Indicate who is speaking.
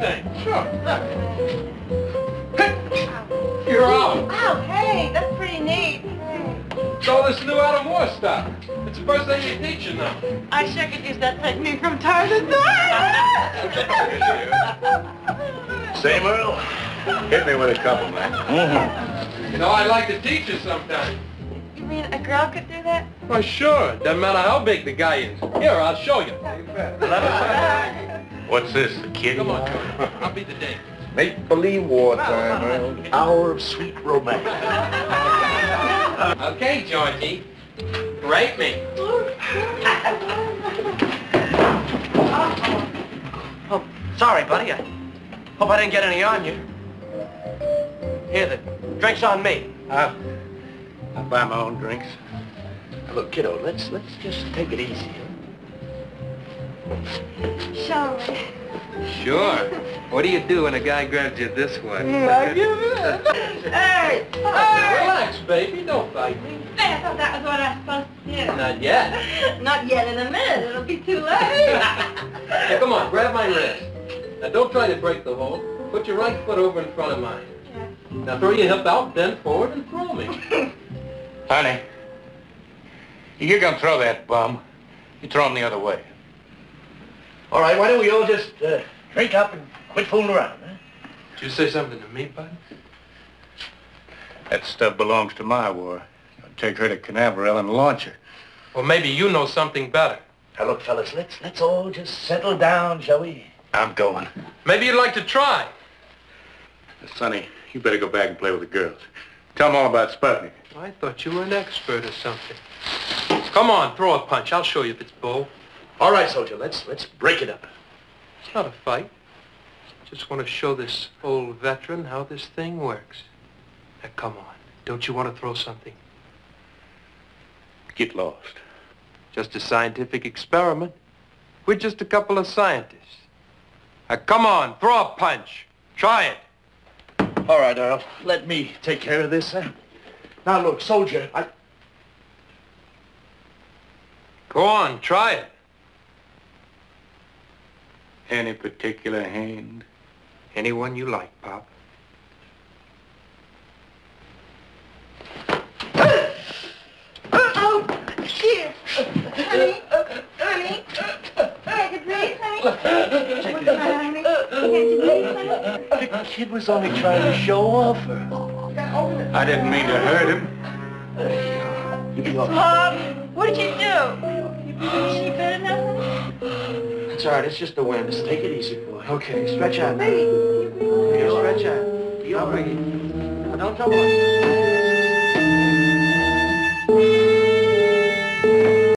Speaker 1: Sure. You're out.
Speaker 2: Oh, hey, that's pretty neat.
Speaker 1: It's all this new Adam Moore stuff. It's the first thing you're teaching now.
Speaker 2: I sure could use that technique from time to time.
Speaker 3: Same Earl? Hit me with a couple, man. Mm-hmm.
Speaker 1: You know, I'd like to teach you sometime.
Speaker 2: You mean a girl could do that?
Speaker 1: Why, sure. Doesn't matter how big the guy is. Here, I'll show you.
Speaker 3: What's this, the kid?
Speaker 1: Come on, I'll be the dame.
Speaker 3: Make-believe wartime, Earl. Hour of sweet romance.
Speaker 1: Okay, Georgie. Rape me.
Speaker 4: Oh, sorry, buddy. I hope I didn't get any on you. Here, the drink's on me.
Speaker 3: I'll, I'll buy my own drinks. Now, look, kiddo, let's let's just take it easy.
Speaker 2: Show me.
Speaker 1: Sure. What do you do when a guy grabs you this way? I give in.
Speaker 2: Hey! Hey!
Speaker 1: Relax, baby. Don't fight me.
Speaker 2: Hey, I thought that was what I was supposed to do.
Speaker 1: Not yet.
Speaker 2: Not yet in a minute. It'll be too late.
Speaker 1: Hey, come on, grab my wrist. Now, don't try to break the hold. Put your right foot over in front of mine. Now, throw your hip out, bend forward, and throw me.
Speaker 3: Honey, you're gonna throw that bum. You throw him the other way. All right, why don't we all just uh, drink up and quit fooling around, huh?
Speaker 1: Did you say something to me, bud?
Speaker 3: That stuff belongs to my war. I'll take her to Canaveral and launch her.
Speaker 1: Well, maybe you know something better.
Speaker 3: Now, look, fellas, let's let's all just settle down, shall we? I'm going.
Speaker 1: Maybe you'd like to try.
Speaker 3: Sonny, you better go back and play with the girls. Tell them all about Sputnik.
Speaker 1: I thought you were an expert or something. Come on, throw a punch. I'll show you if it's bull.
Speaker 3: All right, soldier, let's let's break it up.
Speaker 1: It's not a fight. Just want to show this old veteran how this thing works. Now, come on. Don't you want to throw something?
Speaker 3: Get lost.
Speaker 1: Just a scientific experiment. We're just a couple of scientists. Now, come on, throw a punch. Try it.
Speaker 3: All right, Earl. Let me take care of this, huh? Now, look, soldier, I...
Speaker 1: Go on, try it.
Speaker 3: Any particular hand?
Speaker 1: Anyone you like, Pop.
Speaker 2: Oh, here. Honey, honey. Take a drink, honey. What's the matter, honey? Can't you drink, honey?
Speaker 3: The kid was only trying to show off her. I didn't mean to hurt him. You be all right.
Speaker 2: Bob, what did you do? Is she better now, honey?
Speaker 4: It's all right. It's just the wind. Just take it easy, boy.
Speaker 1: Okay,
Speaker 4: Stretch out.
Speaker 2: Hey.
Speaker 4: Here, stretch out. Right. Now, don't trouble us.